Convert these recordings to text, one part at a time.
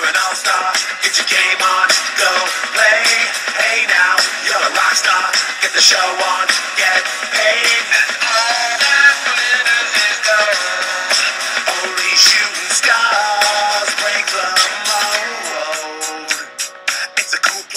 you're an all-star. Get your game on, go play. Hey now, you're a rock star. Get the show on, get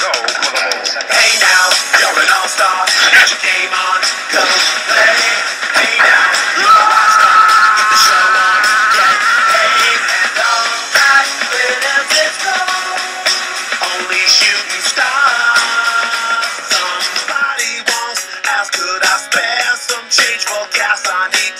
Hey now, you're an all-star. Get your game on, go play. Hey now, you're a rock star. Get the show on, get paid. And all that glitters is gold. Only shooting stars. Somebody once asked, could I spare some change for gas? I need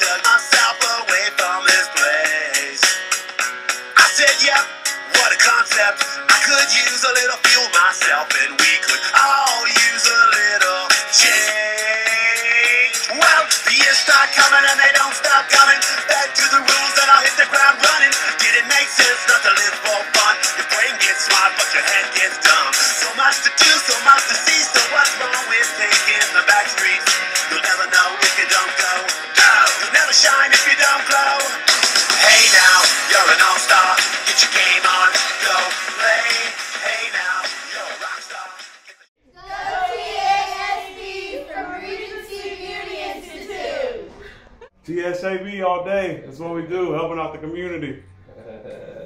what a concept. I could use a little fuel myself, and we could all use a little change. Well, the years start coming and they don't stop coming. Back to the rules and I'll hit the ground running. Did it make sense not to live for fun? Your brain gets smart, but your head gets dumb. So much to do, so much to see. So what's wrong TASB all day. That's what we do, helping out the community.